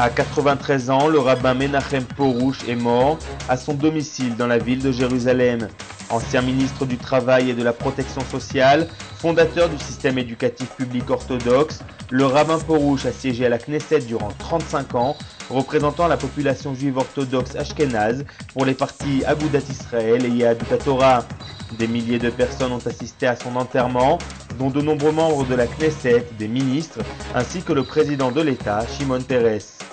À 93 ans, le rabbin Menachem Porouche est mort à son domicile dans la ville de Jérusalem. Ancien ministre du Travail et de la Protection sociale, fondateur du système éducatif public orthodoxe, le rabbin Porouche a siégé à la Knesset durant 35 ans, représentant la population juive orthodoxe ashkénaze pour les partis Agudat Israël et Yahadut Torah. Des milliers de personnes ont assisté à son enterrement, dont de nombreux membres de la Knesset, des ministres, ainsi que le président de l'État, Shimon Peres.